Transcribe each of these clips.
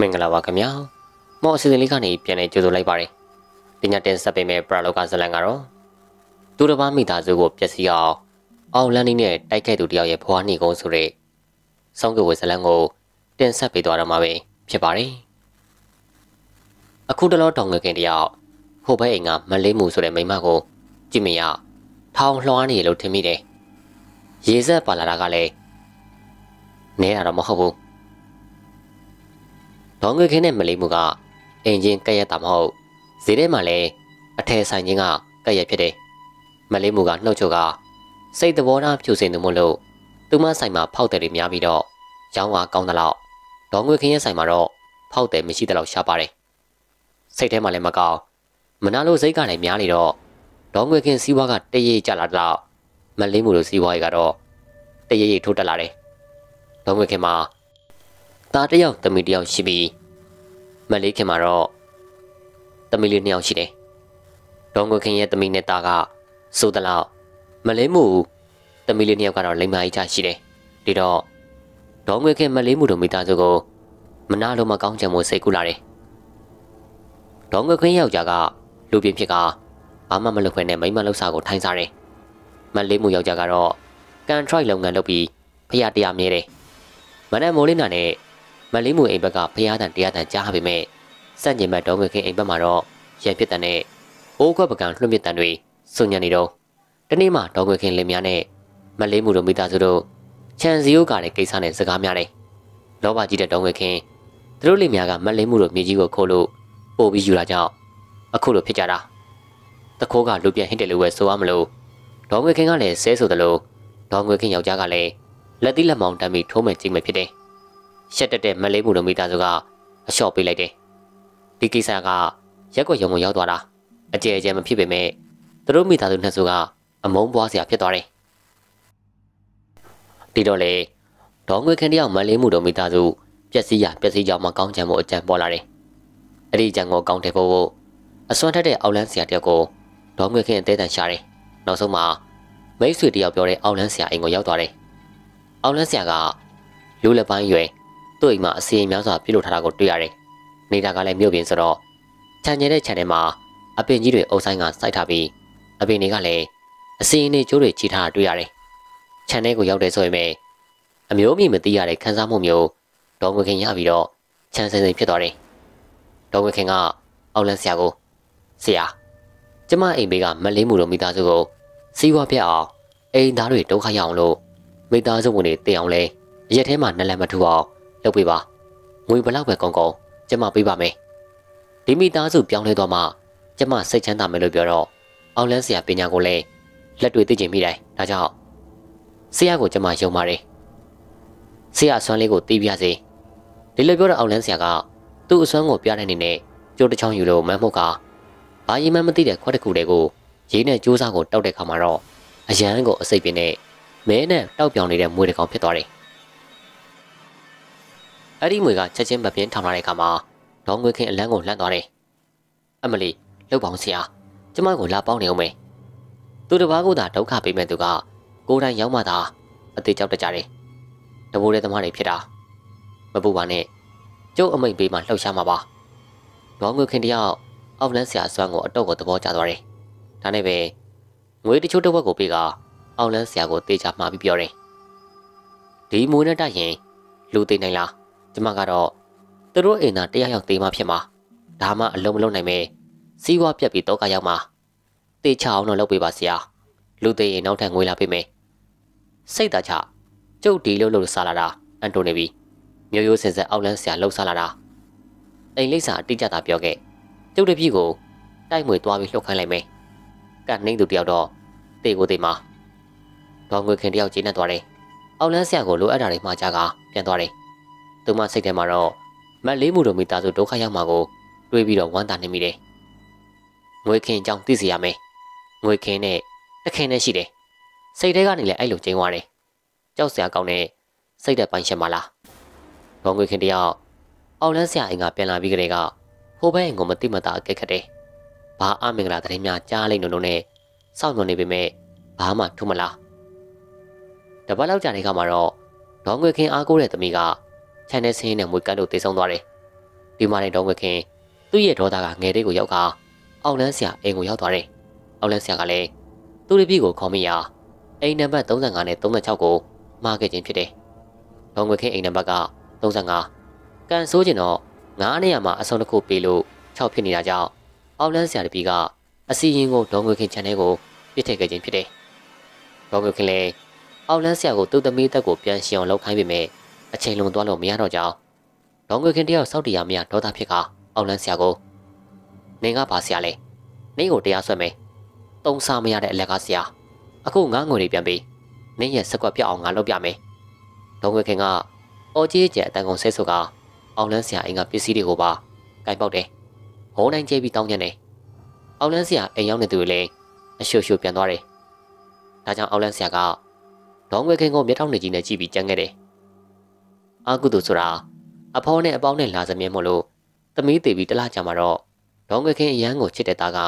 မင်္ဂလာပါခင်ဗျာမော်အစီအစဉ်လေးကနေပြန်လည်ကြိုဆိုလိုက်ပါတယ်ဒီညတင်ဆက်ပေးမယ့်ပရာလောကဇလန်ကတော့သူတစ်ပါးမိသားစုကိုပျက်စီးအောင်အောင်လန်းနေနဲ့တိုက်ခိုက်သူတယောက်ရဲ့ဘွားနှီကုန်းဆိုတဲ့ဆောင်းကဝေဇလန်ကိုတင်ဆက်ပေးသွားတော့မှာပဲဖြစ်ပါတယ်အခုတလောတောင်ငယ်ခင်တယောက်ဟိုဘက်အိမ်ကမလေးမှုဆိုတဲ့မိန်းမကိုကြည့်မရထောင်လွှားနေလို့ထင်မိတယ်ရေဆက်ပါလာတာကလည်းနဲတာတော့မဟုတ်ဘူး ဒေါငွေခင်းနဲ့မလေးမှုကအင်ဂျင်ကက်ရက်တာမဟုတ်ဈေးထဲမှာလည်းအထယ်ဆိုင်ချင်းကကက်ရက်ဖြစ်တယ်မလေးမှုကနှုတ်ချုပ်ကစိတ်သဘောထားဖြူစင်သူမို့လို့သူမဆိုင်မှာဖောက်တယ်တွေများပြီးတော့ရောင်းဝါကောင်းသလောက်ဒေါငွေခင်းရဲ့ဆိုင်မှာတော့ဖောက်တယ်မရှိသလောက်ရှားပါတယ်စိတ်ထဲမှာလည်းမကောင်းမနာလို့စိတ်ကလည်းများနေတော့ဒေါငွေခင်းစီးပွားကတရေကြလာတော့မလေးမှုလို့စီးပွားရေးကတော့တရေရေထိုးတက်လာတယ်ဒေါငွေခင်းမှာ သားတစ်ယောက်သမီးတစ်ယောက်ရှိပြီးမလေးခင်မှာတော့သမီးလေးနှစ်ယောက်ရှိတယ်။ဒေါငွေခင်ရဲ့သမီးနဲ့သားကစိုးတလောက်မလေးမှုသမီးလေးနှစ်ယောက်ကတော့လိမ္မာကြီးချရှိတယ်။ဒီတော့ဒေါငွေခင်မလေးမှုတို့မိသားစုကိုမနာလို့မကောင်းချင်မှုစိတ်ကူးလာတယ်။ဒေါငွေခင်ယောက်ျားကလူပြင်းဖြစ်ကဘာမှမလုပ်ခွင့်နဲ့မိမလှုပ်စာကိုထိုင်းစားတယ်။မလေးမှုယောက်ျားကတော့ကန်ထရိုက်လုပ်ငန်းလုပ်ပြီးဖျားတရားမြဲတယ်။မနက်မိုးလင်းတာနဲ့ မလေးမှုအိမ်ဘက်ကဖျားတန်တရားတန်ကြားပေမဲ့စန့်ကျင်ဘက်ဒေါငွေခင်အိမ်ဘက်မှာတော့ရံပြစ်တန်နဲ့အိုးခွက်ပကံလွှတ်မြစ်တန်တွေစုံညံနေတော့တနေ့မှဒေါငွေခင်လင်များနဲ့မလေးမှုတို့မိသားစုတို့ချန်စီယိုကတဲ့ကိစ္စနဲ့စကားများတယ်။လောဘကြီးတဲ့ဒေါငွေခင်သူတို့လင်များကမလေးမှုတို့မြေကြီးကိုခိုးလို့ပို့ပြီးယူလာကြောင်းအခုလိုဖြစ်ကြတာ။တခိုးကလူပြန်ဟစ်တယ်လို့ပဲဆိုရမလို့ဒေါငွေခင်ကလည်းဆဲဆိုတယ်လို့ဒေါငွေခင်ယောက်ျားကလည်းလက်သီးလက်မောင်းတမ်းပြီးထိုးမဲ့ကြည့်မဲ့ဖြစ်တယ်။ ရှက်တက်တဲ့မလေးမှုတို့မိသားစုကအလျှော့ပေးလိုက်တယ်။ဒီကိစ္စကရက်ွက်ရုံကိုရောက်သွားတာအကျယ်ကျယ်မဖြစ်ပေမဲ့သူတို့မိသားစုနှစ်စုကအမုန်းပွားစရာဖြစ်သွားတယ်။ဒီတော့လေဒေါငွေခင်းတယောက်မလေးမှုတို့မိသားစုပျက်စီးရပျက်စီးကြောင်မကောင်းချင်မှုအကြံပေါ်လာတယ်။အဲ့ဒီကြံကိုကောင်းတယ်ဖို့အစွမ်းထက်တဲ့အောက်လန်းဆရာတယောက်ကိုဒေါငွေခင်းအသေးတန်ရှာတယ်။နောက်ဆုံးမှာမိတ်ဆွေတယောက်ပြောတဲ့အောက်လန်းဆရာအိမ်ကိုရောက်သွားတယ်။အောက်လန်းဆရာကလူလက်ပိုင်းရွယ် သူ့အိမ်မှာအစီအများစွာပြုလုပ်ထားတာကိုတွေ့ရတယ်။နေတာကလည်းမြို့ပြင်ဆိုတော့ခြံကျဲတဲ့ခြံထဲမှာအပင်ကြီးတွေအုပ်ဆိုင်ကစိုက်ထားပြီးအပင်တွေကလည်းအစီအနေကျိုးတွေချီထားတာတွေ့ရတယ်။ခြံထဲကိုရောက်တယ်ဆိုရင်ပဲအမျိုးမြင့်မသိရတဲ့ခန်းစားမှုမျိုးဒေါငွေခင်ရပြီးတော့ခြံစင်စင်ဖြစ်သွားတယ်။ဒေါငွေခင်ကအောက်လန်းဆရာကိုဆရာကျမအိမ်ဘေးကမလေးမှုတို့မိသားစုကိုစီးပွားပြအောင်အိမ်သားတွေဒုက္ခရအောင်လို့မိသားစုဝင်တွေတည်အောင်လဲရက်ထဲမှာနလန်မထူအောင် လုပ်ပေးပါငွေဘလောက်ပဲကောင်းကောင်းကျမပေးပါမယ်ဒီမိသားစုပြောင်းလဲသွားမှကျမစိတ်ချမ်းသာမယ်လို့ပြောတော့အောင်လန်းဆရာပညာကိုလည်းလက်တွေသိကျင်မိတိုင်းဒါကြောင့်ဆရာကိုကျမယုံပါတယ်ဆရာအစွမ်းလေးကိုတီးပြစေဒီလိုပြောတဲ့အောင်လန်းဆရာကသူ့အစွမ်းကိုပြတဲ့အနေနဲ့ကြိုးတစ်ချောင်းယူလို့မမ်းမှုတ်ကဘာရင်မှမသိတဲ့ခွက်တစ်ခုတည်းကိုရေးနဲ့ကြိုးစားကိုတောက်တဲ့ခါမှာတော့အရန်ကိုအစိပ်ပြင်းနဲ့မဲနဲ့တောက်ပြောင်နေတဲ့မွေးတစ်ကောင်ဖြစ်သွားတယ် အဲ့ဒီမွေကချက်ချင်းမပြင်းထောင်လာတဲ့အခါမှာဒေါငွေခင်အလန်းကိုလှမ်းသွားတယ်။အမလီလှုပ်ပေါင်းဆရာကျမကိုလာပေါင်းနေအောင်မယ်။သူတစ်ပါးကသာဒုက္ခပေးမဲ့သူကကိုယ်တိုင်ရောက်မှသာအသေးကြောက်တကြတယ်။တဘိုးတဲ့သမားတွေဖြစ်တာမပူပါနဲ့ကျုပ်အမိတ်ပေးမှလှုပ်ရှားမှာပါ။ဒေါငွေခင်တယောက်အောက်လန်းဆရာအစွမ်းကိုအတော့ကိုသဘောကျသွားတယ်။ဒါနဲ့ပဲငွေတချို့တစ်ဝက်ကိုပေးကအောက်လန်းဆရာကိုတေချာမှာပြီးပြောတယ်။ဒီမွေးနဲ့တိုက်ရင်လူသိနိုင်လား။ ကျမကတော့သူတို့အိမ်သာတရားရောက်သေးမှဖြစ်မှာဒါမှအလုံးမလုံးနိုင်ပဲစီးပွားပြက်ပြီးတော့ကရောက်မှာတေချအောင်တော့လုပ်ပေးပါဆရာလူသေးရင်နောက်ထပ်ငွေလာပေးမယ်စိတ်သာချကျုပ်ဒီလို့လို့စားလာတာအန်တိုနေပြီမျိုးရိုးစင်ဆက်အောက်လန်းဆရာလှုပ်စားလာတာအိမ်လိပ်စာအတိကျတာပြောခဲ့ကျုပ်တပြည့်ကိုတိုက်မွေသွားပြီးလှုပ်ခိုင်းလိုက်မယ်ကနှိမ့်သူတယောက်တော့တေကိုတေမှာဒေါငွေခင်တယောက်ကျင်းနေသွားတယ်အောက်လန်းဆရာကိုလိုအပ်တာတွေမှားကြကပြန်သွားတယ် သူမစိတ်ထဲမှာတော့မတ်လေးမှုတို့မိသားစုဒုက္ခရောက်မှာကိုတွေးပြီးတော့ဝမ်းသာနေမိတယ်။ငွေခင်အကြောင်းသိစေရမယ်။ငွေခင်နဲ့တခင်နဲ့ရှိတယ်။စိတ်ထဲကနေလည်းအဲ့လိုကျင်းသွားတယ်။ကြောက်စရာကောင်းတဲ့စိတ်သက်ပိုင်းရှင်မလား။ဘောငွေခင်တယောက်အောက်လန်းဆရာအိမ်ကပြန်လာပြီးကလေးကဟိုဘက်အိမ်ကိုမတိမတာအကဲခတ်တယ်။ဘာအမင်္ဂလာတရင်များကြားလိုက်နုံနုံနဲ့စောင့်နေနေပေမဲ့ဘာမှထူမလား။တပတ်လောက်ကြာနေခါမှာတော့ဒေါငွေခင်အားကိုးတဲ့သမီးက ခြံထဲဆင်းနဲ့မွေကတ်လို့တေဆုံးသွားတယ်ဒီမှာနေတော့ဝခင်သူ့ရဲ့ဒေါသကငယ်တဲ့ကိုရောက်ကအောက်လန်းဆရာအိမ်ကိုရောက်သွားတယ်အောက်လန်းဆရာကလည်းသူ့တပည့်ကိုခေါ်မိရာအိမ်နံပါတ်35နဲ့36ကိုမှားခဲ့ခြင်းဖြစ်တယ်ဒေါငွေခင်အိမ်နံပါတ်က35ကန်ဆိုးကျင်တော့9နေရာမှာအစုံတစ်ခုပေးလို့6ဖြစ်နေတာကြောင့်အောက်လန်းဆရာတပည့်ကအစီရင်ကိုဒေါငွေခင်ချန်တဲ့ကိုပြစ်ထည့်ခဲ့ခြင်းဖြစ်တယ်ဒေါငွေခင်လည်းအောက်လန်းဆရာကိုသူ့သမီးတက်ကိုပြန်ရှင်းအောင်လုပ်ခိုင်းပေမဲ့ အချိန်လွန်သွားလို့မရတော့ကြောင်းဒေါငွေခင်တယောက်စောက်တရားမရဒေါသဖြစ်ကအောက်လန်းဆရာကိုနင်ကပါဆရာလဲနင့်ကိုတရားဆွဲမယ်တုံးစားမရတဲ့အလက်ကဆရာအခုငါငွေတွေပြန်ပေးနင့်ရဲ့စကွက်ပြအောင်ငါလုပ်ပြမယ်ဒေါငွေခင်ကအော်ကြီးကျအတန်ကုန်ဆဲဆိုကအောက်လန်းဆရာအိမ်ကပစ္စည်းတွေကိုပါကင်ပေါက်တယ်ဟိုးနိုင်ကျဲပြီးတောင်းညံ့တယ်အောက်လန်းဆရာအိမ်ရောက်နေသူတွေလည်းအရှုပ်ရှုပ်ပြန်သွားတယ်ဒါကြောင့်အောက်လန်းဆရာကဒေါငွေခင်ကိုမျက်ထောင်နေကြီးနဲ့ကြည့်ပြီးကြမ်းခဲ့တယ် အာကုသူဆိုတာအဖေါ်နဲ့အပေါင်းနဲ့လာစမြဲမို့လို့သမီးတည်ပြီးတလားကြာမှာတော့ဒေါငွေခင်အရန်ကိုချစ်တဲ့သားက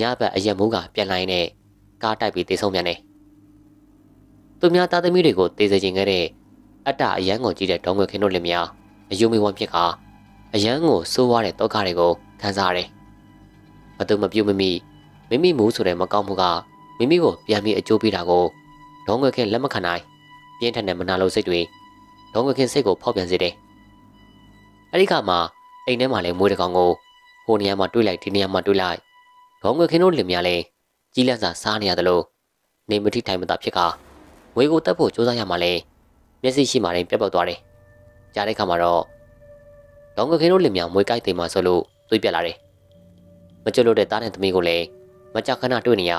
ညဘက်အရက်မိုးကပြန်လာရင်ကားတိုက်ပြီးတေဆုံးပြန်တယ်သူများသားသမီးတွေကိုတေးစေခြင်းခဲ့တဲ့အတ္တအရန်ကိုကြည့်တဲ့ဒေါငွေခင်တို့လည်းများအယုံမီဝမ်းဖြစ်ကအရန်ကိုစိုးဝါတဲ့တောကတွေကိုခံစားရတယ်။မသူမပြုတ်မမိမိမိမူဆိုတဲ့မကောင်းမှုကမိမိကိုပြန်ပြီးအကျိုးပေးတာကိုဒေါငွေခင်လက်မခံနိုင်ပြင်းထန်တဲ့မနာလိုစိတ်တွေ ဒေါငွေခင်စိတ်ကိုဖောက်ပြန်စေတယ်။အဲဒီခါမှာအိမ်ထဲမှာလည်းမွေးတကောင်ကိုဟိုနေရာမှာတွေးလိုက်ဒီနေရာမှာတွေးလိုက်ဒေါငွေခင်တို့လင်မယားလည်းကြီးလက်စာစားနေရတယ်လို့နေမထိထိုင်မသာဖြစ်ကငွေကိုတက်ဖို့စူးစမ်းရမှလဲမျက်စိရှိမှတိုင်းပြတ်ပေါက်သွားတယ်။ကြားတဲ့ခါမှာတော့ဒေါငွေခင်တို့လင်မယားမွေးကိုက်သိမ်းမှဆိုလို့တွေးပြလာတယ်။မကြွလို့တဲ့သားနဲ့သမီးကိုလည်းမကြခဏတွေ့နေရ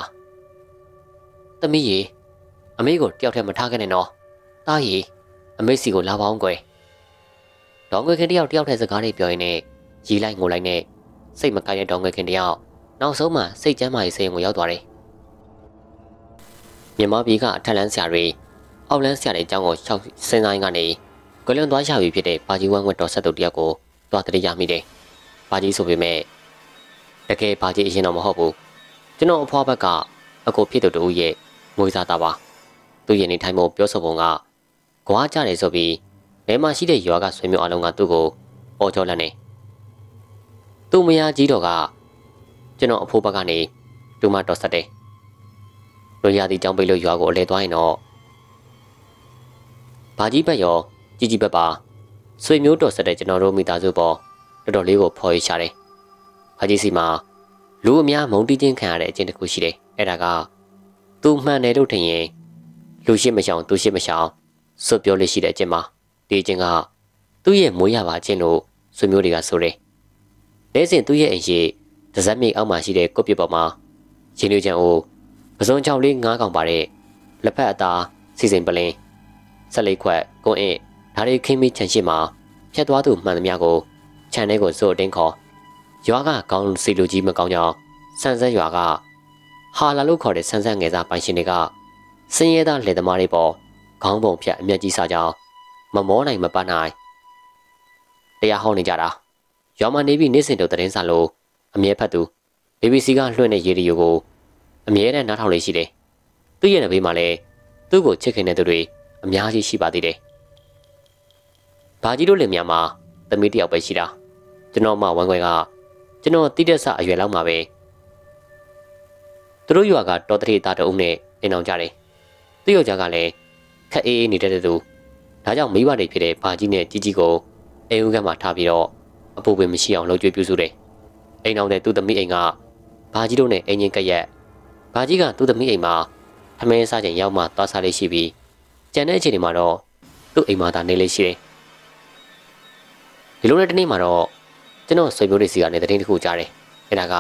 ။သမီးရေအမေကိုတယောက်တည်းမထားခဲ့နဲ့နော်။သားရေ အမေစီကိုလာပါအောင်ကွယ်။ဒေါငွေခင်တယောက်တယောက်တည်းစကားတွေပြောရင်းနဲ့ရီလိုက်ငိုလိုက်နဲ့စိတ်မကိုင်းတဲ့ဒေါငွေခင်တယောက်နောက်ဆုံးမှစိတ်ကျမ်းမာရေးစိတ်ကိုရောက်သွားတယ်။မြန်မာပြည်ကအထက်လန်းဆရာတွေအောက်လန်းဆရာတွေအကြောင်းကိုရှောက်စဉ်းစားရင်းကနေကလွန်သွားရပြီဖြစ်တဲ့ပါကြီးဝမ်းဝတ်တော်ဆက်သူတယောက်ကိုတွားတရရမိတယ်။ပါကြီးဆိုပေမဲ့တကယ်ပါကြီးအရင်တော့မဟုတ်ဘူး။ကျွန်တော်အဖွားဘက်ကအကိုဖြစ်သူတူရဲ့မွေးစားတာပါ။သူရဲ့နေထိုင်မှုပြောဆိုပုံက ကွာကြတယ်ဆိုပြီးဘယ်မှာရှိတဲ့ရွာကဆွေမျိုးအလုံးကသူ့ကိုအော်ကြောလက်နေ။သူ့မယားကြီးတော်ကကျွန်တော်အဖိုးဘက်ကနေဒူမတော်ဆက်တယ်။လိုရသည်ကြောင့်ပိတ်လို့ရွာကိုအလဲသွားရင်တော့ဘာကြီးဘက်ရောကြီးကြီးဘက်ပါဆွေမျိုးတော်ဆက်တဲ့ကျွန်တော်တို့မိသားစုပေါ်တော်တော်လေးကိုဖော်ရရှာတယ်။ဘာကြီးစီမှာလူအများမုံတီးချင်းခံရတဲ့အကျင့်တစ်ခုရှိတယ်။အဲ့ဒါကသူမှန်တယ်လို့ထင်ရင်လူရှိမရှောင်သူရှိမရှောင် စွတ်ပြောလို့ရှိတဲ့အကျင့်မှာဒီအကျင့်ကသူ့ရဲ့မွေးရပါအကျင့်လို့ဆွေမျိုးတွေကဆိုတယ်။လဲစဉ်သူ့ရဲ့အရေးဒဇက်မိအောက်မှာရှိတဲ့ကုတ်ပြပေါ်မှာရင်းနှီးချံအိုပစုံချောင်းလေး၅កောင်ပါတဲ့လက်ဖက်အသားစီစဉ်ပလင်းဆက်လေးခွက်ကွန်အင်းဒါတွေခင်းပြီးခြံရှိမှာဖြတ်သွားသူမှန်သမျှကိုခြံထဲကိုစိုးအတင်းခေါ်ရွာကကောင်းစီလူကြီးမကောင်းကြောင်ဆန်းဆက်ရွာကဟာလာလို့ခေါ်တဲ့ဆန်းဆက်ငယ်စားပိုင်ရှင်တွေကစင်းရဲသားလယ်သမားတွေပေါ် ခေါင်းပုံဖြတ်အမျက်ကြီးစားကြောင်မမောနိုင်မပတ်နိုင်တရားဟောနေကြတာရွာမှာနေပြီးနေ့စဉ်တို့သတင်းစာလို့အမြဲဖတ်သူ BBC ကလွှင့်တဲ့ရေဒီယိုကိုအမြဲတမ်းနားထောင်လေးရှိတယ်။သူ့ရဲ့နဘေးမှာလည်းသူ့ကိုချစ်ခင်တဲ့သူတွေအများကြီးရှိပါသေးတယ်။ဘာကြီးတို့လည်းမြန်မာသမီးတယောက်ပဲရှိတာ။ကျွန်တော်မှဝမ်းခွဲကကျွန်တော်တိတက်ဆအရွယ်လောက်မှာပဲသူတို့ရွာကတော်တရေသားတအုပ်နဲ့အိမ်အောင်ကြတယ်။သူ့ယောက်ျားကလည်း ခက်အေးအေးနေတဲ့သူဒါကြောင့်မိဘတွေဖြစ်တဲ့ဘာကြီးနဲ့ကြီးကြီးကိုအိမ်ဦးကမှထားပြီးတော့အပူပင်မရှိအောင်လှုပ်ကြွေးပြုစုတယ်အိမ်အောင်တဲ့သူ့သမီးအိမ်ကဘာကြီးတို့နဲ့အင်ဂျင်ကက်ရက်ဘာကြီးကသူ့သမီးအိမ်မှာထမင်းစားချိန်ရောက်မှသွားစားလေးရှိပြီးကြံတဲ့အချိန်တွေမှာတော့သူ့အိမ်မှာသာနေလေးရှိတယ်ဒီလိုနဲ့တနေ့မှာတော့ကျွန်တော်ဆွေမျိုးတွေစီကနေတရင်တစ်ခုကြားတယ်အဲဒါက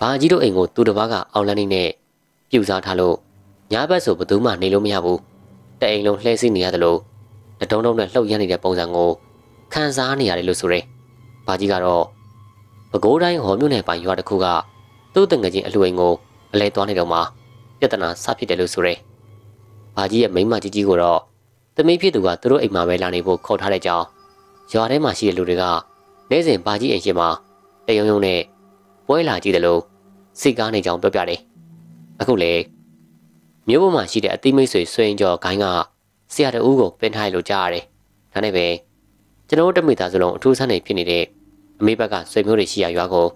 ဘာကြီးတို့အိမ်ကိုသူတစ်ပါးကအောင်လန်းနေနဲ့ပြူစားထားလို့ညာဘက်ဆိုဘယ်သူမှနေလို့မရဘူး တအိမ်လုံးလှဲစီးနေရတယ်လို့တတုံးတုံးနဲ့လှုပ်ရနေတဲ့ပုံစံကိုခံစားနေရတယ်လို့ဆိုတယ်ဘာကြီးကတော့ပဲခူးတိုင်းဟော်မြို့နယ်ပိုင်ရွာတစ်ခုကသူ့တငယ်ချင်းအလှူအိမ်ကိုအလဲသွားနေတော့မှပြဿနာစဖြစ်တယ်လို့ဆိုရဲ။ဘာကြီးရဲ့မိန်းမကြီးကြီးကိုတော့သမီးဖြစ်သူကသူတို့အိမ်မှာပဲလာနေဖို့ခေါ်ထားတဲ့ကြောင်းရွာထဲမှာရှိတဲ့လူတွေကနေ့စဉ်ဘာကြီးအိမ်ရှိမှာတယုံယုံနဲ့ပွဲလာကြည့်တယ်လို့စိတ်ကားနေကြောင်းပြောပြတယ်။အခုလေ မြို့ပေါ်မှာရှိတဲ့အသီးမိတ်ဆွေဆွေရင်ကျော်ဂိုင်းကဆရာတအူးကိုပင်ထားလို့ကြားရတယ်။ဒါနဲ့ပဲကျွန်တော်တို့တမိသားစုလုံးအထူးဆန်းနေဖြစ်နေတဲ့မေဘက်ကဆွေမျိုးတွေရှိရာရွာကို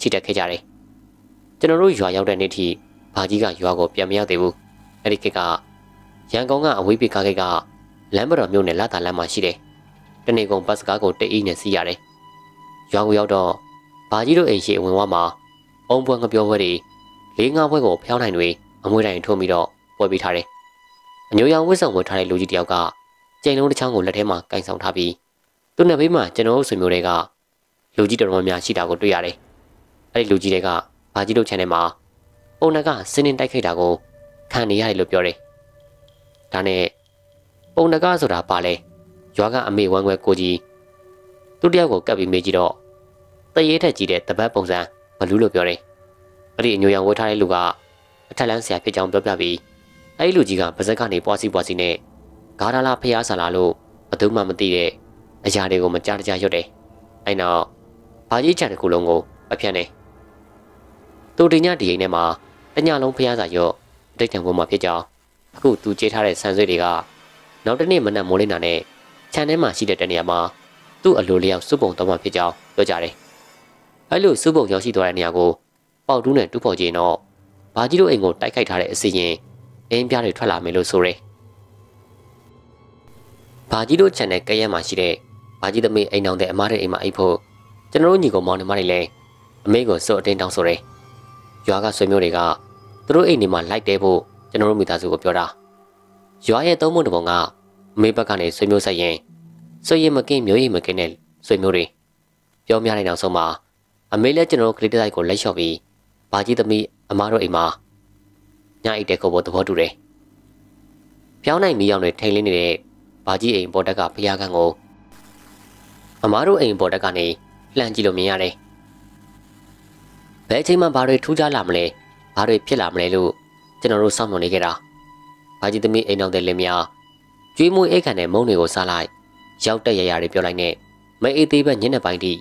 ချီတက်ခဲ့ကြတယ်ကျွန်တော်တို့ရွာရောက်တဲ့နေ့ထိဘာကြီးကရွာကိုပြန်မရောက်သေးဘူးအဲ့ဒီခေတ်ကရန်ကုန်ကအဝေးပြေကားကိတ်ကလမ်းမတော်မြို့နယ်လာတာလမ်းမှာရှိတယ်တနေ့ကုန်ဘတ်စကားကိုတိတ်အီးနဲ့စီးရတယ်ရွာကိုရောက်တော့ဘာကြီးတို့အိမ်ရှိအဝင်ဝမှာအုံပွဲငပြောပွဲတွေလေးငါးပွဲကိုဖျောင်းနိုင်တွေ အမွေတိုင်ထုံးပြီးတော့ပွဲပေးထားတယ်အညိုရောင်ဝတ်ဆောင်ဝတ်ထားတဲ့လူကြီးတယောက်ကကျိန်လုံးတစ်ချောင်းကိုလက်ထဲမှာကင်ဆောင်ထားပြီးသူ့နှစ်ဘေးမှာကျွန်တော်တို့ဆွေမျိုးတွေကလူကြီးတော်တော်များရှိတာကိုတွေ့ရတယ်အဲ့ဒီလူကြီးတွေကဘာကြီးတို့ channel မှာပုံနကစင်းနေတိုက်ခိုက်တာကိုခံနေရတယ်လို့ပြောတယ်ဒါနဲ့ပုံနကဆိုတာပါလဲရွာကအမေဝမ်းခွဲကိုကြီးသူတယောက်ကိုကပ်ပြီးမေးကြည့်တော့တရေထက်ကြီးတဲ့တပတ်ပုံစံမလူးလို့ပြောတယ်အဲ့ဒီအညိုရောင်ဝတ်ထားတဲ့လူက အထက်လန်းဆရာဖြစ်ကြောင်းပြောပြပြီးအဲ့ဒီလူကြီးကပါဇက်ကနေပွားစီပွားစီနဲ့ဂါရလာဖျားဆလာလို့ဘသူမှမသိတဲ့အရာတွေကိုမကြားတကြားရွတ်တယ်အဲ့နောက်ဘာကြီးချန်တစ်ခုလုံးကိုအဖြတ်နေသူတင်ညဒီအိမ်ထဲမှာတညလုံးဖျားစာရော့ဒိတ်တံပေါ်မှာဖြစ်ကြောင်းအခုသူကြေးထားတဲ့ဆန်ဆွေတွေကနောက်တစ်နေ့မနက်မိုးလင်းတာနဲ့ခြံထဲမှာရှိတဲ့တနေရာမှာသူ့အလိုလျောက်စုပုံတော့မှဖြစ်ကြောင်းပြောကြတယ်အဲ့လိုစုပုံရောက်ရှိသွားတဲ့နေရာကိုပေါက်တူးနဲ့တူးဖော်ကြည့်တော့ ဘာကြီးတို့အိမ်ကိုတိုက်ခိုက်ထားတဲ့အစီရင်အင်းပြားတွေထွက်လာမယ်လို့ဆိုရယ်ဘာကြီးတို့ channel ကရဲမှာရှိတဲ့ဘာကြီးသမီးအိမ်အောင်တဲ့အမားတဲ့အိမ်မှာအိပ်ဖို့ကျွန်တော်တို့ညီကောင်မောင်နှမတွေလည်းအမေကိုစော့အတင်းတောင်းဆိုတယ်ရွာကဆွေမျိုးတွေကသူတို့အိမ်တွေမှာလိုက်တဲဖို့ကျွန်တော်တို့မိသားစုကိုပြောတာရွာရဲ့သုံးပုံတစ်ပုံကအမေဘက်ကနေဆွေမျိုးဆက်ရင်ဆွေရင်မကင်းမျိုးရင်မကင်းတဲ့ဆွေမျိုးတွေပြောများတဲ့နောက်ဆုံးမှာအမေလည်းကျွန်တော်တို့ကလေးတိုက်ကိုလက်လျှော့ပြီး ဘာကြီးသမီးအမားတို့အိမ်မှာညအိတ်တဲ့ခုပ်ဖို့သဘောတူတယ်။ပြောင်းနိုင်မီအောင်တွေထိန်လင်းနေတဲ့ဘာကြီးအိမ်ပေါ်တက်ကဖျားကန်းကိုအမားတို့အိမ်ပေါ်တက်ကနေလှမ်းကြည့်လို့မြင်ရတယ်။ဘယ်အချိန်မှဘာတွေထူးခြားလာမလဲဘာတွေဖြစ်လာမလဲလို့ကျွန်တော်တို့စောင့်မျှော်နေခဲ့တာ။ဘာကြီးသမီးအိမ်တော်တဲ့လင်မယားကျွေးမွေးအိတ်ခံတဲ့မုံတွေကိုစားလိုက်ရောက်တက်ရရတွေပြောလိုက်နဲ့မအေးသေးပဲညနေပိုင်းထိ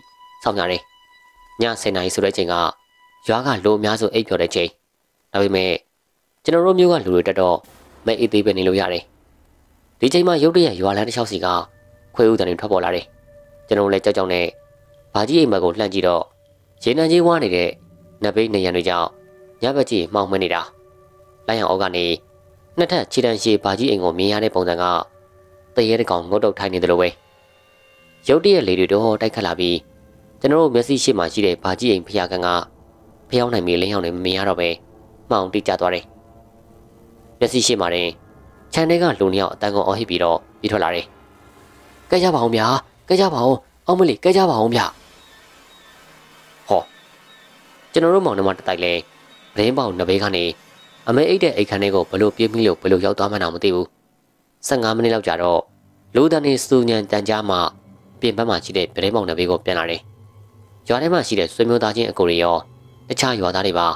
စောင့်ရတယ်။ည10နာရီဆိုတဲ့အချိန်က ရွာကလူအများစုအိပ်ပျော်တဲ့ချိန်ဒါပေမဲ့ကျွန်တော်တို့မျိုးကလူတွေတက်တော့မအေးသေးပဲနေလို့ရတယ်ဒီချိန်မှာရုတ်တရက်ရွာလမ်းတစ်လျှောက်စီကခွေးဥတန်တွေထွက်ပေါ်လာတယ်ကျွန်တော်လည်းကြောက်ကြောက်နဲ့ဘာကြီးအိမ်မက်ကိုလှမ်းကြည့်တော့ရေနံကြီးဝါနေတဲ့နဘေးနေရံတွေကြောင့်ညဘက်ကြီးမှောင်မနေတာလိုင်းအောင်အောက်ကနေနှစ်ထပ်ခြေတန်းရှိဘာကြီးအိမ်ကိုမြင်ရတဲ့ပုံစံကတရေတကောင်ငုတ်တုတ်ထိုင်နေတယ်လို့ပဲရုတ်တရက်လေတွေတော့တိုက်ခတ်လာပြီးကျွန်တော်တို့မျက်စိရှိမှရှိတဲ့ဘာကြီးအိမ်ဖျားကန်က ဖျောင်းနိုင်ပြီးလင်းအောင်လည်းမမြင်ရတော့ပဲမှောင်တိကျသွားတယ်မျက်စိရှိမှတင်ခြံထဲကလူနှစ်ယောက်အတန်းကုန်အော်ဟစ်ပြီးတော့ပြေးထွက်လာတယ်ကဲကြပါအောင်ဗျာကဲကြပါအောင်အောင်မလီကဲကြပါအောင်ဗျဟောကျွန်တော်တို့မောင်နှမတတိုက်လဲဗရင်းပေါင်နဘေးကနေအမေအိတ်တဲ့အိတ်ခန်းလေးကိုဘလို့ပြေးမိလို့ဘလို့ရောက်သွားမှန်းတော့မသိဘူး15မိနစ်လောက်ကြာတော့လူတန်းနေစူညံတန်ကြားမှပြင်ပန်းမှာရှိတဲ့ဗရင်းပေါင်နဘေးကိုပြန်လာတယ်ရွာထဲမှာရှိတဲ့ဆွေမျိုးသားချင်းအကိုတွေရော တခြားရွာသားတွေပါ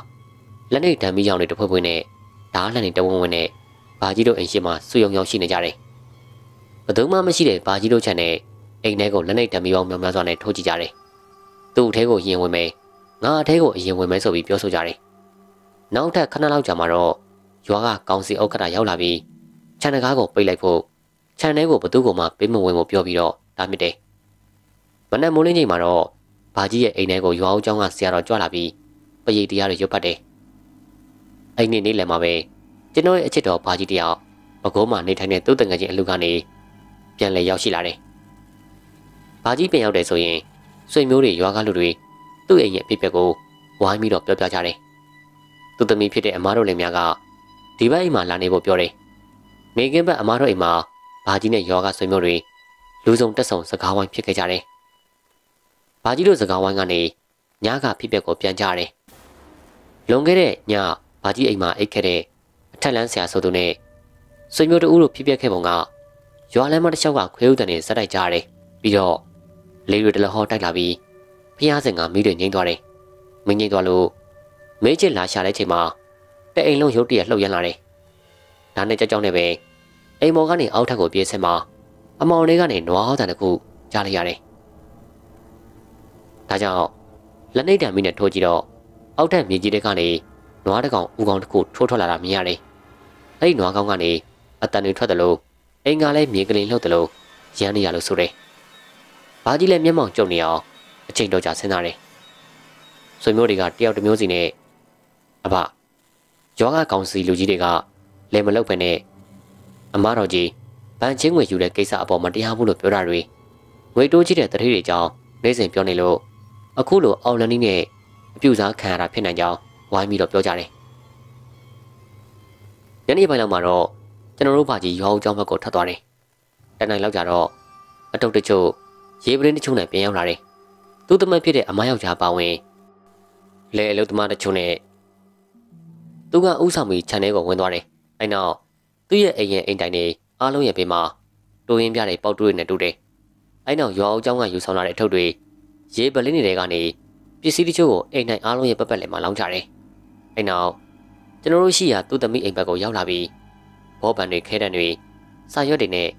လက်နေတံမီးရောင်တွေတဖွဲ့ဖွဲ့နဲ့ဓားလှန်နေတဝုံဝင်းနဲ့ဘာကြီးတို့အိမ်ရှိမှာစုယုံယုံရှိနေကြတယ်ဘယ်သူမှမရှိတဲ့ဘာကြီးတို့ချန်နဲ့အိမ်ထဲကိုလက်နေတံမီးပေါင်းများများစွာနဲ့ထိုးကြည့်ကြတယ်သူ့အထဲကိုရင်ဝင်မယ်ငါအထဲကိုအရင်ဝင်မယ်ဆိုပြီးပြောဆိုကြတယ်နောက်ထပ်ခဏလောက်ကြာမှတော့ရွာကကောင်စီဥက္ကဋ္ဌရောက်လာပြီးခြံတကားကိုပိတ်လိုက်ဖို့ခြံထဲကိုဘသူ့ကိုမှပေးမဝင်ဖို့ပြောပြီးတော့တားမြစ်တယ်မနက်မိုးလင်းချိန်မှာတော့ဘာကြီးရဲ့အိမ်ထဲကိုရွာဦးကျောင်းကဆရာတော်ကြွလာပြီး ပရိတ်တရားတွေရွတ်ဖတ်တယ်။အဲ့ဒီနေ့လည်းမှာပဲကျွန်တော်ရဲ့အချစ်တော်ဘာကြီးတယောက်မကုန်းမှာနေထိုင်တဲ့သူ့တငယ်ချင်းအလူကနေပြန်လည်ရောက်ရှိလာတယ်။ဘာကြီးပြန်ရောက်တယ်ဆိုရင်ဆွေမျိုးတွေရွာကလူတွေသူ့အိမ်ရဲ့အဖြစ်အပျက်ကိုဝိုင်းပြီးတော့ပြောပြကြတယ်။သူ့သမီးဖြစ်တဲ့အမားတို့လည်းများကဒီဘက်အိမ်မှာလာနေဖို့ပြောတယ်။နေကင်းဘက်အမားတို့အိမ်မှာဘာကြီးနဲ့ရွာကဆွေမျိုးတွေလူစုံတက်ဆုံစကားဝိုင်းဖြစ်ခဲ့ကြတယ်။ဘာကြီးတို့စကားဝိုင်းကနေညကဖြစ်ပျက်ကိုပြန်ကြတယ်။ လွန်ခဲ့တဲ့ညဘာကြီးအိမ်မှာအိတ်ခဲ့တဲ့အထက်လန်းဆရာဆိုသူနဲ့ဆွေမျိုးတို့တို့ဖြစ်ပျက်ခဲ့ပုံကရွာလမ်းမတစ်လျှောက်ကခွေးဥတန်နဲ့စက်တိုက်ကြရတယ်။ပြီးတော့လေတွေတလဟောတိုက်လာပြီးဖျားစင်ကမိတွေငိမ့်သွားတယ်။မငိမ့်သွားလို့မေးချစ်လာရှာတဲ့ချိန်မှာတအိမ်လုံးရုတ်တရက်လှုပ်ရမ်းလာတယ်။ဒါနဲ့ကြောက်ကြောက်နဲ့ပဲအိမ်မော်ကနေအောက်ထပ်ကိုပြေးဆက်မှာအမောင်လေးကနေနွားဟောတန်တစ်ခုကြားလိုက်ရတယ်။ဒါကြောင့်လက်နှိပ်တံမီနဲ့ထိုးကြည့်တော့ အောက်ထက်မြေကြီးတွေကနေနွားတစ်ကောင်ဥကောင်တစ်ခုထိုးထွက်လာတာမြင်ရတယ်။အဲ့ဒီနွားကောင်ကနေအတန်တွေထွက်တယ်လို့အင်္ဂါလည်းမြေကလေးလှုပ်တယ်လို့ရမ်းနေရလို့ဆိုတယ်။ဘာကြီးလည်းမျက်မှောင်ကျုံနေအောင်အချိန်တော့ကြာစဉ်းစားတယ်ဆွေမျိုးတွေကတယောက်တစ်မျိုးစီနဲ့အဖယောဂကောင်စီလူကြီးတွေကလဲမလုပ်ဖ ೇನೆ အမားတော်ကြီးဗန်ချင်းငွေယူတဲ့ကိစ္စအပေါ်မတရားဘူးလို့ပြောတာတွေငွေတိုးကြီးတဲ့တတိတွေကြောင့်နေစဉ်ပြောနေလို့အခုလိုအောင်လနီနဲ့ အပြူစားခံရတာဖြစ်နိုင်ကြောင်းဝိုင်းပြီးတော့ပြောကြတယ်ညနေပိုင်းလောက်မှာတော့ကျွန်တော်တို့ဘာကြီးရွာဦးကျောင်းဘက်ကိုထွက်သွားတယ်တနင်္လာလောက်ကြတော့အတုတ်တချို့ရေးပရင်းတချို့နဲ့ပြန်ရောက်လာတယ်သူ့သမက်ဖြစ်တဲ့အမယောက်ျားပါဝင်လဲအလုသမားတချို့နဲ့သူကဥဆောင်ပြီးခြံထဲကိုဝင်သွားတယ်အဲနောက်သူ့ရဲ့အိမ်ရဲ့အိမ်တိုင်တွေအားလုံးရဲ့ဘေးမှာတိုးရင်းပြတဲ့ပေါက်တူးတွေနဲ့တူတယ်အဲနောက်ရွာဦးကျောင်းကယူဆောင်လာတဲ့အထုပ်တွေရေးပလင်းတွေကနေ ပစ္စည်းတချို့ကိုအိမ်နိုင်အားလုံးရဲ့ပတ်ပတ်လည်မှာလောင်းကြတယ်အဲနောက်ကျွန်တော်တို့ရှိရာသူ့သမီးအိမ်ဘက်ကိုရောက်လာပြီးဘောပန်တွေခဲတံတွေစာရွက်တွေနဲ့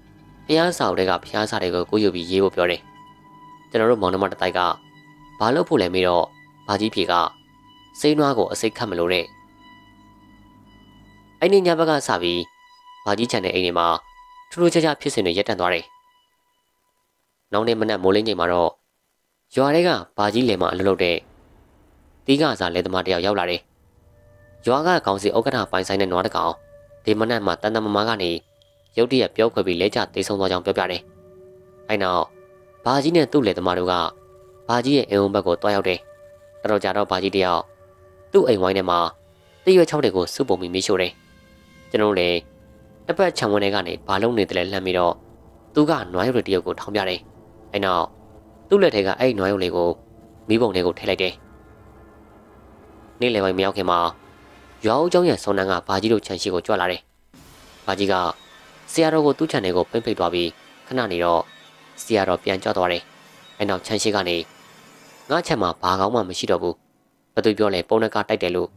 ဖျားဆောင်တွေကဖျားစာတွေကိုကိုယူပြီးရေးဖို့ပြောတယ်ကျွန်တော်တို့မောင်နှမတတိုက်ကဘာလို့ဖို့လဲမေးတော့ဘာကြီးဖြေကစိန်းနွားကိုအစိတ်ခတ်မလို့တဲ့အဲ့ဒီညဘက်ကစပြီးဘာကြီးချန်တဲ့အိမ်တွေမှာထူးထူးခြားခြားဖြစ်စဉ်တွေရပ်တန့်သွားတယ်။နောက်နေ့မနက်မိုးလင်းချိန်မှာတော့ ရွာတွေကဘာကြီးလယ်မှာအလုပ်လုပ်တဲ့တီးကစားလယ်သမားတယောက်ရောက်လာတယ်။ရွာကကောင်စီဥက္ကဋ္ဌပိုင်ဆိုင်တဲ့နွားတကောင်ဒီမနက်မှာတန်တမမကနေရုတ်တရက်ပြောခွေပြီးလဲကျတိတ်ဆုံးသွားကြောင်းပြောပြတယ်။အဲနောက်ဘာကြီးနဲ့သူ့လယ်သမားတို့ကဘာကြီးရဲ့အိမ်ဝန်းဘက်ကိုတွားရောက်တယ်။တော်တော်ကြာတော့ဘာကြီးတယောက်သူ့အိမ်ဝိုင်းထဲမှာတရွက်ချောက်တွေကိုစုပုံပြီးမိရှို့တယ်။ကျွန်တော်လည်းတစ်ပတ်ခြံဝန်းထဲကနေဘာလုံးနေတယ်လဲလှမ်းပြီးတော့သူကနွားရုပ်တွေတယောက်ကိုထောင်ပြတယ်။အဲနောက် သူ့လက်ထဲကအဲ့နွားရုပ်လေးကိုမိဘုံလေးကိုထည့်လိုက်တယ်။နေ့လယ်ပိုင်းမရောက်ခင်မှာရွာဦးကျောင်းရဲ့ဆောင်းနှန်းကဘာကြီးတို့ခြံရှိကိုကြွလာတယ်။ဘာကြီးကဆရာတော်ကိုသူ့ခြံထဲကိုပိတ်ပိတ်သွားပြီးခဏနေတော့ဆရာတော်ပြန်ကြွသွားတယ်။အဲနောက်ခြံရှိကနေငါခြံမှာဘာကောင်းမှမရှိတော့ဘူး။ဘသူပြောလဲပုံနှကတိုက်တယ်လို့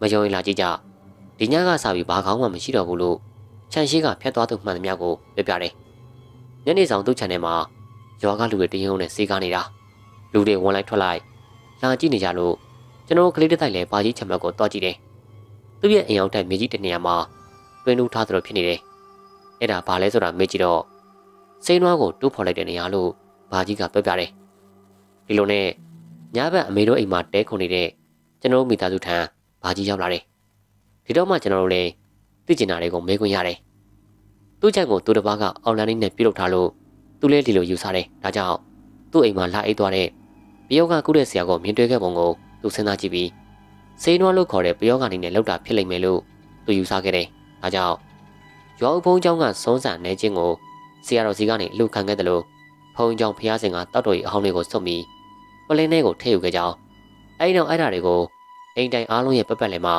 မယုံရင်လာကြည့်ကြ။ဒီညကစပြီးဘာကောင်းမှမရှိတော့ဘူးလို့ခြံရှိကဖျက်သွားသူမှန်သမျှကိုပြောပြတယ်။ညနေဆောင်သူ့ခြံထဲမှာ ရွာကလူတွေတရုံနဲ့စေးကားနေတာ။လူတွေဝင်လိုက်ထွက်လိုက်လာကြည့်နေကြလို့ကျွန်တော်ကလေးတစ်တိုက်လဲဘာကြီးခြံဘက်ကိုတွားကြည့်တယ်။သူ့ရဲ့အိမ်အောင်တိုက်မြေကြီးတနေရာမှာတွင်းထူးထားသလိုဖြစ်နေတယ်။အဲ့ဒါဘာလဲဆိုတာမေးကြည့်တော့စိန်နွားကိုတူးဖော်လိုက်တဲ့နေရာလို့ဘာကြီးကပြောပြတယ်။ဒီလိုနဲ့ညဘက်အမေတို့အိမ်မှာတဲခုန်နေတဲ့ကျွန်တော်မိသားစုထံဘာကြီးရောက်လာတယ်။ဒီတော့မှကျွန်တော်တို့လည်းသိကျင်တာတွေကိုမေးခွင့်ရတယ်။သူ့ချက်ကိုသူတစ်ပါးကအော်လိုင်းနဲ့ပြုတ်ထားလို့ သူလည်းဒီလိုယူဆတယ်။ဒါကြောင့်သူ့အိမ်မှာလာအိတ်သွားတဲ့ပယောကကုတဲ့ဆရာကိုမြင်တွေ့ခဲ့ပုံကိုသူစဉ်းစားကြည့်ပြီးစိန်နွားလို့ခေါ်တဲ့ပယောကနေနဲ့လောက်တာဖြစ်လိမ့်မယ်လို့သူယူဆခဲ့တယ်။ဒါကြောင့်ရွာဦးဖုံးเจ้าကစုံးစံနေခြင်းကိုဆရာတော်စီကနေလှူခံခဲ့တယ်လို့ဖုံးเจ้าဖျားစင်ကတောက်တော်ကြီးအဟောင်းတွေကိုစွတ်ပြီးပလင်းထဲကိုထည့်ယူခဲ့ကြောင်းအဲဒီနောက်အဲ့ဓာတွေကိုအိမ်တိုင်အားလုံးရဲ့ပပတ်လည်မှာ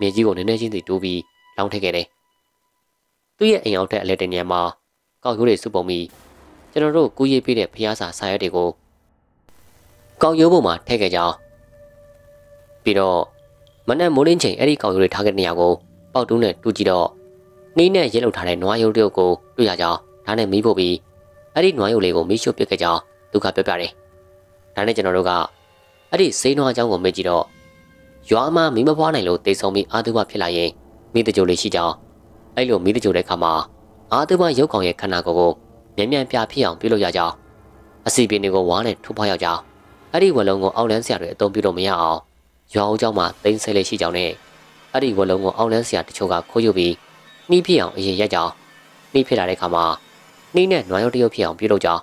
မြေကြီးကိုနည်းနည်းချင်းစီတိုးပြီးလောင်းထည့်ခဲ့တယ်။သူ့ရဲ့အိမ်အောက်ထက်အလဲတင်နေမှာကောက်ရိုးတွေစုပုံပြီး ကျွန်တော်တို့ကူးရေးပေးတဲ့ဖျားစာဆာရွက်တွေကိုကောက်ရိုးပုံမှာထည့်ခဲ့ကြောင်းပြီးတော့မနက်မိုးလင်းချိန်အဲ့ဒီကောက်ရိုးတွေထားခဲ့တဲ့နေရာကိုပေါက်တူးနဲ့တူးကြည့်တော့နှီးနဲ့ရဲလောက်ထားတဲ့နွားရိုးတယောက်ကိုတွေ့ရကြောင်းဒါနဲ့မီးဖို့ပြီးအဲ့ဒီနွားရိုးလေးကိုမီးရှို့ပစ်ခဲ့ကြောင်းသူကပြောပြတယ်။ဒါနဲ့ကျွန်တော်တို့ကအဲ့ဒီစိမ်းနွားအကြောင်းကိုမေးကြည့်တော့ရွာမှာမီးမပွားနိုင်လို့တိတ်ဆုံပြီးအာသုဘဖြစ်လာရင်မိတကြိုလေးရှိကြောင်းအဲ့လိုမိတကြိုတဲ့ခါမှာအာသုဘရုပ်ကောင်ရဲ့ခန္ဓာကိုယ်ကို မြန်မြန်ပြဖြစ်အောင်ပြုလုပ်ရကြောင်းအစီပင်တွေကိုဝါနဲ့ထိုးဖောက်ရကြောင်းအဲ့ဒီဝက်လုံးကိုအောက်လန်းဆရာတွေအသုံးပြုလို့မရအောင်ရွာအုပ်ကျောင်းမှာတိမ့်ဆဲလေးရှိကြောင်းနဲ့အဲ့ဒီဝက်လုံးကိုအောက်လန်းဆရာတချို့ကခိုးယူပြီးနှီးဖြစ်အောင်အရင်ရက်ကြောင်းနှီးဖြစ်လာတဲ့အခါမှာနှီးနဲ့နွားရုပ်တရုပ်ဖြစ်အောင်ပြုလုပ်ကြောင်း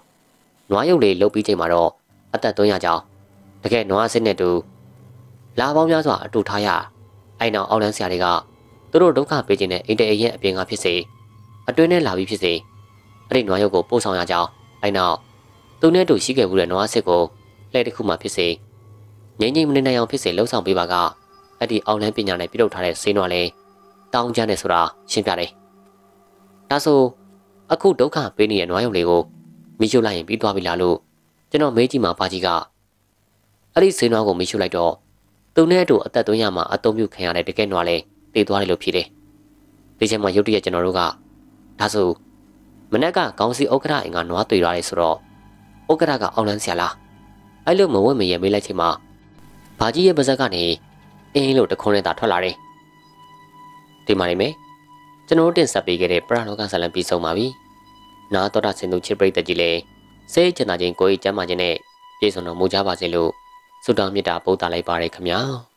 နွားရုပ်လေးလုပ်ပြီးချိန်မှာတော့အသက်သွင်းရကြောင်းတကယ်နွားစစ်နဲ့တူလာပေါင်းများစွာအတူထားရအဲ့နောက်အောက်လန်းဆရာတွေကသူတို့ဒုက္ခပေးခြင်းနဲ့အင်တအရဲ့အပြင်ကဖြစ်စေအတွင်းနဲ့လာပြီးဖြစ်စေ အဲ့ဒီနွားရုပ်ကိုပို့ဆောင်ရကြောင်းအဲ့နောက်သူနဲ့တူရှိခဲ့မှုတဲ့နွားစစ်ကိုလှဲ့တစ်ခုမှဖြစ်စေငိမ့်ငိမ့်မနေနိုင်အောင်ဖြစ်စေလှုပ်ဆောင်ပေးပါကအဲ့ဒီအောက်လန်းပညာနဲ့ပြုလုပ်ထားတဲ့ဆေးနွားလေးတောင်းကျမ်းတယ်ဆိုတာရှင်းပြတယ်။ဒါဆိုအခုဒုက္ခပေးနေတဲ့နွားရုံလေးကိုမိရှုလိုက်ရင်ပြီးသွားပြီလားလို့ကျွန်တော်မေးကြည့်မှပါကြီးကအဲ့ဒီဆေးနွားကိုမိရှုလိုက်တော့သူနဲ့အတူအသက်သွင်းရမှာအတုံးပြုခံရတဲ့တကယ်နွားလေးတည်သွားတယ်လို့ဖြေတယ်။ဒီချိန်မှာရုတ်တရက်ကျွန်တော်တို့ကဒါဆို မနက်ကကောင်းစီဥက္ကဋ္ဌအင်ကနွားတွေ့ရတယ်ဆိုတော့ဥက္ကဋ္ဌကအောင်းလန်းဆရာလားအဲ့လိုမဝတ်မရမေးလိုက်ချိန်မှာဘာကြီးရဲ့ပါဇက်ကနေအင်းလို့တခွန်းနဲ့သာထွက်လာတယ်ဒီမှာနေမယ်ကျွန်တော်တင်ဆက်ပေးခဲ့တဲ့ပရလောကဇာလံပြီးဆုံးပါပြီနာတော်တာစင်သူချစ်ပရိသတ်ကြီးလည်းစိတ်ချနာခြင်းကိုယ်ကျမ်းမာခြင်းနဲ့ပြည့်စုံတော်မူကြပါစေလို့ဆုတောင်းမေတ္တာပို့သလိုက်ပါရခင်ဗျာ။